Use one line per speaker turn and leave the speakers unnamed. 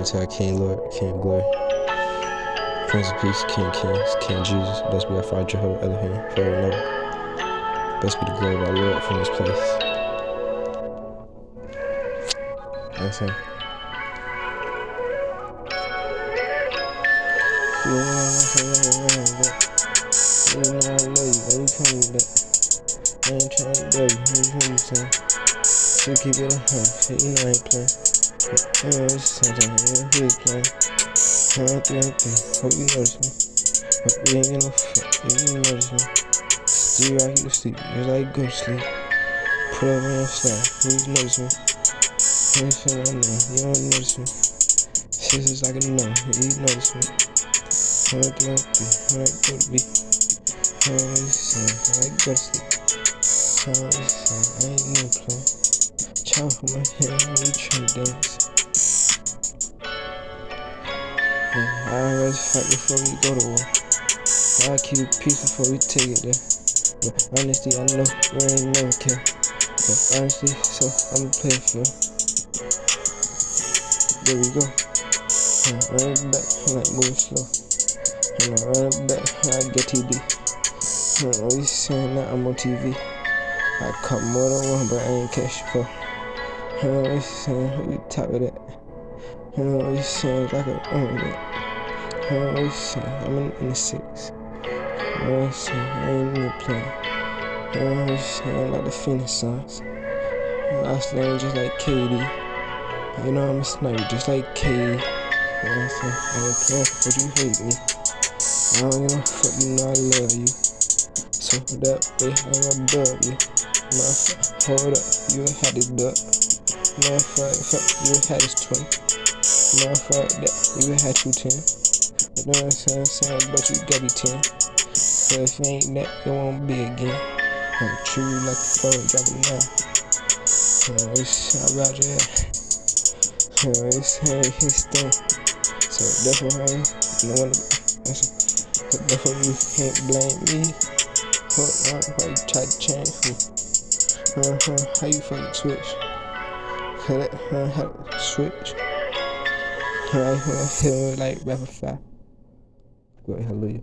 Anti King Lord, King Glory. Prince of Peace, King Kings, King Jesus. Blessed be our Father Jehovah Elohim, forever and ever. Blessed be the glory of our Lord from this place. That's him. You know I love you, come with that? I ain't trying to you, you come with that? So keep it a hundred, you know I ain't playing. It's sometimes, yeah, who is playing? One, three, and three, hope you notice me. But we ain't gonna fuck, you didn't notice me. Still rock you sleep, just like go sleep. Put up on your slide, who's notice me? You ain't feeling my name, you don't notice me. Sisters like a no, you notice me. One, three, and three, when I go to be. I always say, I like sleep. I always I no play. For my head you try to dance. Yeah, I always fight before we go to war. I keep it peace before we take it there. But honestly, I know we ain't never care. But honestly, so I'ma play fair. There we go. I'm running back, I'm like moving slow. And I'm running back, I get TD. I'm always saying that I'm on TV. I caught more than one, but I ain't catch four. I'm always saying, you top of that? I'm always saying, like a own that. I'm saying, I'm in, in the six. I'm saying, I ain't even playing. I'm always saying, like the Phoenix Suns. I slang just like KD. You know I'm a sniper, just like KD. You know what I'm saying? I ain't playing, but you hate me. I don't give a fuck, you know I love you. So for that way, I'm gonna dub you. My hold up, you had it duck. My fuck, you had his twin. My fuck, that, you had two ten. You know what I'm saying, but you got me ten. So if you ain't that, it won't be again. I'm true like a phone, drop it now. Uh, it's about your uh, it's hey, his thing. So definitely, no one, so definitely you can't blame me. Hold on, why you try to change me? Uh huh, how you fucking switch? That, uh, how to switch? Right, uh, like rapid fire. Ahead, hallelujah.